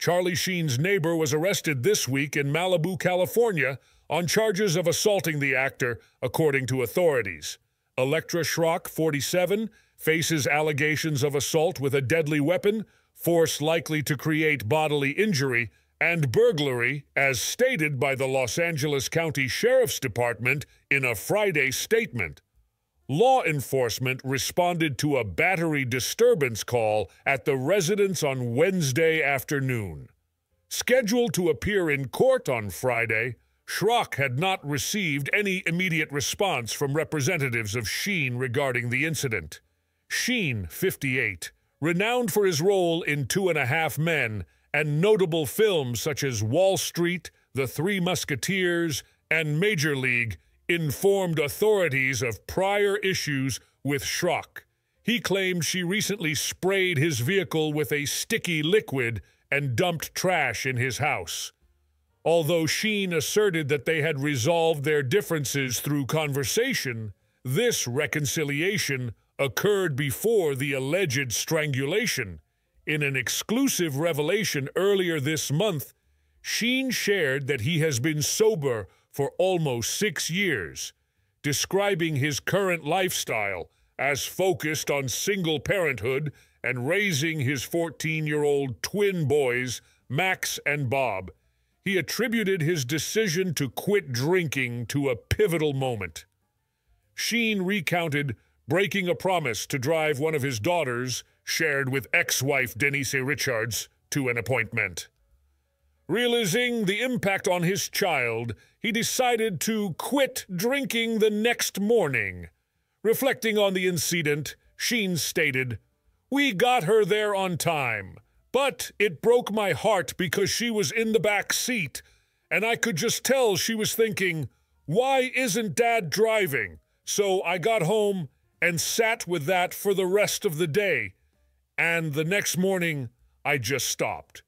Charlie Sheen's neighbor was arrested this week in Malibu, California, on charges of assaulting the actor, according to authorities. Electra Schrock, 47, faces allegations of assault with a deadly weapon, force likely to create bodily injury, and burglary, as stated by the Los Angeles County Sheriff's Department in a Friday statement. Law enforcement responded to a battery disturbance call at the residence on Wednesday afternoon. Scheduled to appear in court on Friday, Schrock had not received any immediate response from representatives of Sheen regarding the incident. Sheen, 58, renowned for his role in Two and a Half Men and notable films such as Wall Street, The Three Musketeers, and Major League, informed authorities of prior issues with Schrock. He claimed she recently sprayed his vehicle with a sticky liquid and dumped trash in his house. Although Sheen asserted that they had resolved their differences through conversation, this reconciliation occurred before the alleged strangulation. In an exclusive revelation earlier this month, Sheen shared that he has been sober for almost six years, describing his current lifestyle as focused on single parenthood and raising his 14 year old twin boys, Max and Bob. He attributed his decision to quit drinking to a pivotal moment. Sheen recounted breaking a promise to drive one of his daughters, shared with ex-wife Denise Richards, to an appointment. Realizing the impact on his child, he decided to quit drinking the next morning. Reflecting on the incident, Sheen stated, We got her there on time, but it broke my heart because she was in the back seat, and I could just tell she was thinking, Why isn't Dad driving? So I got home and sat with that for the rest of the day. And the next morning, I just stopped.